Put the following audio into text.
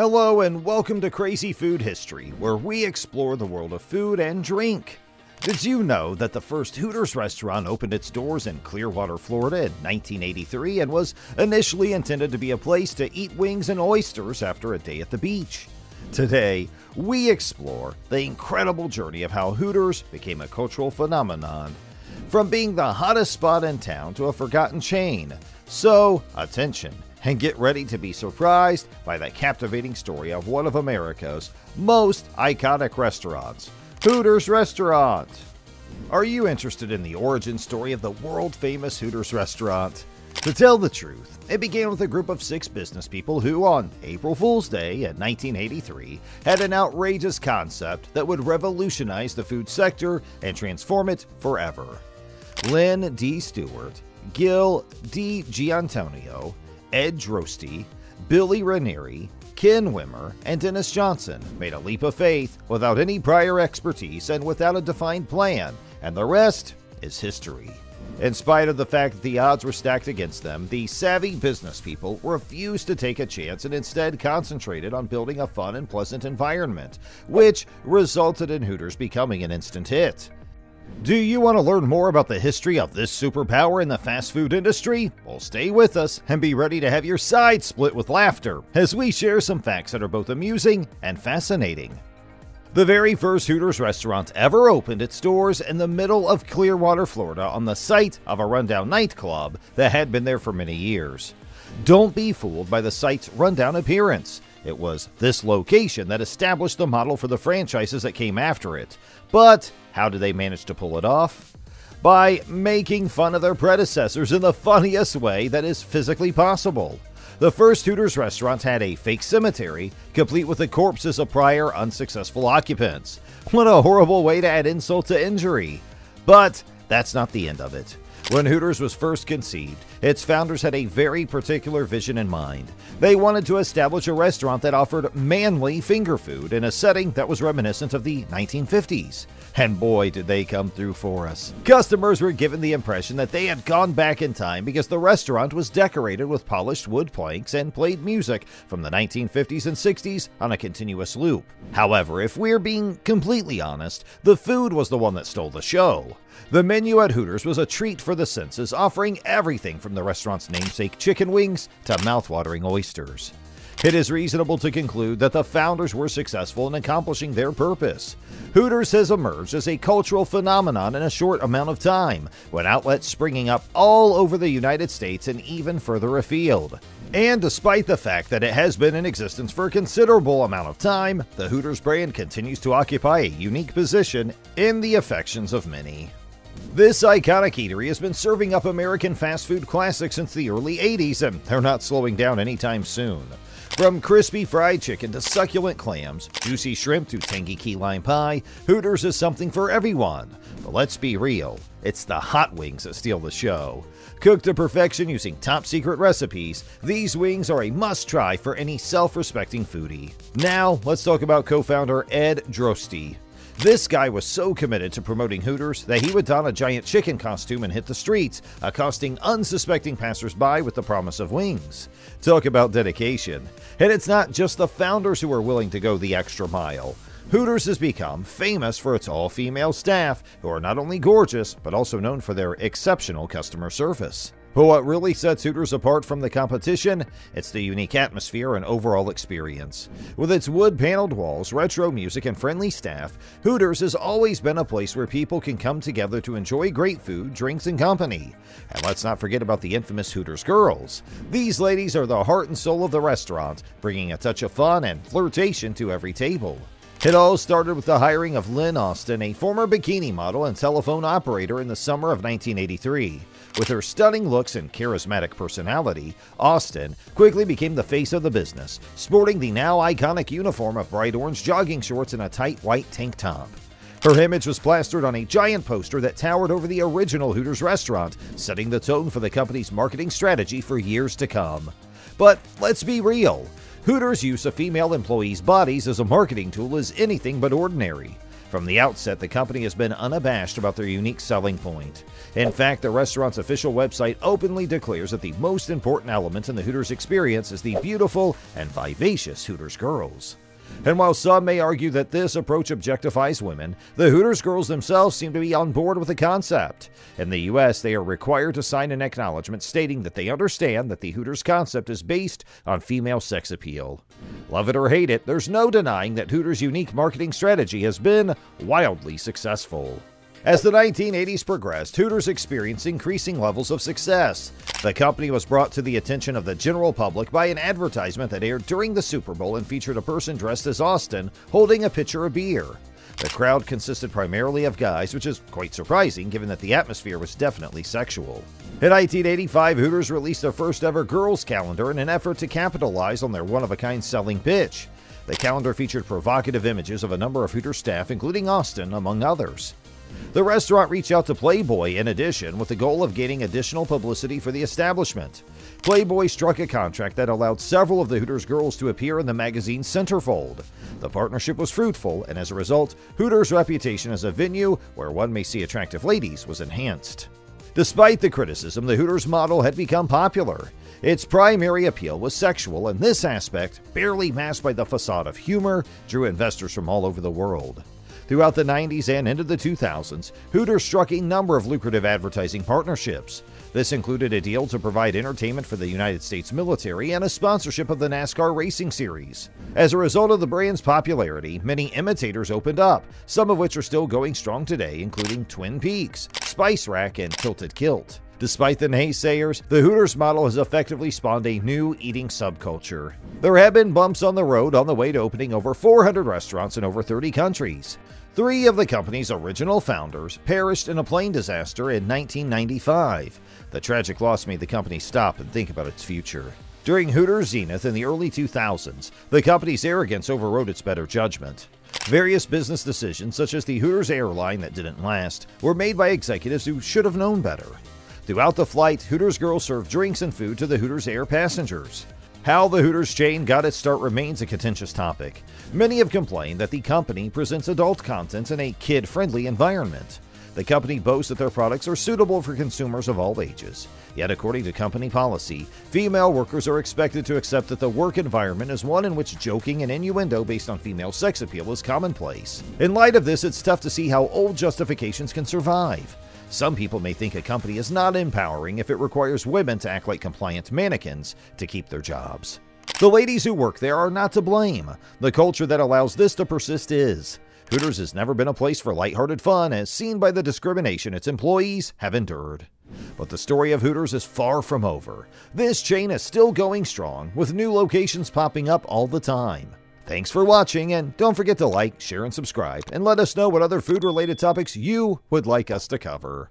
Hello, and welcome to Crazy Food History, where we explore the world of food and drink. Did you know that the first Hooters restaurant opened its doors in Clearwater, Florida in 1983 and was initially intended to be a place to eat wings and oysters after a day at the beach? Today, we explore the incredible journey of how Hooters became a cultural phenomenon, from being the hottest spot in town to a forgotten chain. So, attention and get ready to be surprised by the captivating story of one of America's most iconic restaurants, Hooters Restaurant. Are you interested in the origin story of the world famous Hooters restaurant? To tell the truth, it began with a group of six business people who, on April Fool's Day in 1983, had an outrageous concept that would revolutionize the food sector and transform it forever. Lynn D. Stewart, Gil DiGiannantonio, Ed Droste, Billy Ranieri, Ken Wimmer, and Dennis Johnson made a leap of faith without any prior expertise and without a defined plan, and the rest is history. In spite of the fact that the odds were stacked against them, the savvy business people refused to take a chance and instead concentrated on building a fun and pleasant environment, which resulted in Hooters becoming an instant hit. Do you want to learn more about the history of this superpower in the fast food industry? Well, stay with us and be ready to have your sides split with laughter as we share some facts that are both amusing and fascinating. The very first Hooters restaurant ever opened its doors in the middle of Clearwater, Florida, on the site of a rundown nightclub that had been there for many years. Don't be fooled by the site's rundown appearance. It was this location that established the model for the franchises that came after it. But how did they manage to pull it off? By making fun of their predecessors in the funniest way that is physically possible. The first Hooters restaurant had a fake cemetery, complete with the corpses of prior unsuccessful occupants. What a horrible way to add insult to injury. But that's not the end of it. When Hooters was first conceived, its founders had a very particular vision in mind. They wanted to establish a restaurant that offered manly finger food in a setting that was reminiscent of the 1950s. And boy, did they come through for us. Customers were given the impression that they had gone back in time because the restaurant was decorated with polished wood planks and played music from the 1950s and 60s on a continuous loop. However, if we're being completely honest, the food was the one that stole the show. The menu at Hooters was a treat for the senses, offering everything from the restaurant's namesake chicken wings to mouthwatering oysters. It is reasonable to conclude that the founders were successful in accomplishing their purpose. Hooters has emerged as a cultural phenomenon in a short amount of time, with outlets springing up all over the United States and even further afield. And despite the fact that it has been in existence for a considerable amount of time, the Hooters brand continues to occupy a unique position in the affections of many. This iconic eatery has been serving up American fast food classics since the early 80s, and they're not slowing down anytime soon. From crispy fried chicken to succulent clams, juicy shrimp to tangy key lime pie, Hooters is something for everyone. But let's be real, it's the hot wings that steal the show. Cooked to perfection using top secret recipes, these wings are a must try for any self respecting foodie. Now, let's talk about co founder Ed Droste. This guy was so committed to promoting Hooters that he would don a giant chicken costume and hit the streets, accosting unsuspecting passersby with the promise of wings. Talk about dedication. And it's not just the founders who are willing to go the extra mile. Hooters has become famous for its all female staff, who are not only gorgeous, but also known for their exceptional customer service. But what really sets Hooters apart from the competition? It's the unique atmosphere and overall experience. With its wood paneled walls, retro music, and friendly staff, Hooters has always been a place where people can come together to enjoy great food, drinks, and company. And let's not forget about the infamous Hooters girls. These ladies are the heart and soul of the restaurant, bringing a touch of fun and flirtation to every table. It all started with the hiring of Lynn Austin, a former bikini model and telephone operator in the summer of 1983. With her stunning looks and charismatic personality, Austin quickly became the face of the business, sporting the now iconic uniform of bright orange jogging shorts and a tight white tank top. Her image was plastered on a giant poster that towered over the original Hooters restaurant, setting the tone for the company's marketing strategy for years to come. But let's be real Hooters' use of female employees' bodies as a marketing tool is anything but ordinary. From the outset, the company has been unabashed about their unique selling point. In fact, the restaurant's official website openly declares that the most important element in the Hooters experience is the beautiful and vivacious Hooters girls. And while some may argue that this approach objectifies women, the Hooters girls themselves seem to be on board with the concept. In the US, they are required to sign an acknowledgement stating that they understand that the Hooters concept is based on female sex appeal. Love it or hate it, there's no denying that Hooters' unique marketing strategy has been wildly successful. As the 1980s progressed, Hooters experienced increasing levels of success. The company was brought to the attention of the general public by an advertisement that aired during the Super Bowl and featured a person dressed as Austin holding a pitcher of beer. The crowd consisted primarily of guys, which is quite surprising given that the atmosphere was definitely sexual. In 1985, Hooters released their first ever girls calendar in an effort to capitalize on their one of a kind selling pitch. The calendar featured provocative images of a number of Hooters staff, including Austin, among others. The restaurant reached out to Playboy in addition with the goal of gaining additional publicity for the establishment. Playboy struck a contract that allowed several of the Hooters girls to appear in the magazine's centerfold. The partnership was fruitful, and as a result, Hooters' reputation as a venue where one may see attractive ladies was enhanced. Despite the criticism, the Hooters model had become popular. Its primary appeal was sexual, and this aspect, barely masked by the facade of humor, drew investors from all over the world. Throughout the 90s and into the 2000s, Hooters struck a number of lucrative advertising partnerships. This included a deal to provide entertainment for the United States military and a sponsorship of the NASCAR Racing Series. As a result of the brand's popularity, many imitators opened up, some of which are still going strong today, including Twin Peaks, Spice Rack, and Tilted Kilt. Despite the naysayers, the Hooters model has effectively spawned a new eating subculture. There have been bumps on the road on the way to opening over 400 restaurants in over 30 countries. Three of the company's original founders perished in a plane disaster in 1995. The tragic loss made the company stop and think about its future. During Hooters' zenith in the early 2000s, the company's arrogance overrode its better judgment. Various business decisions, such as the Hooters airline that didn't last, were made by executives who should have known better. Throughout the flight, Hooters girls served drinks and food to the Hooters Air passengers. How the Hooters chain got its start remains a contentious topic. Many have complained that the company presents adult content in a kid friendly environment. The company boasts that their products are suitable for consumers of all ages. Yet, according to company policy, female workers are expected to accept that the work environment is one in which joking and innuendo based on female sex appeal is commonplace. In light of this, it's tough to see how old justifications can survive. Some people may think a company is not empowering if it requires women to act like compliant mannequins to keep their jobs. The ladies who work there are not to blame. The culture that allows this to persist is. Hooters has never been a place for lighthearted fun, as seen by the discrimination its employees have endured. But the story of Hooters is far from over. This chain is still going strong, with new locations popping up all the time. Thanks for watching, and don't forget to like, share, and subscribe, and let us know what other food related topics you would like us to cover.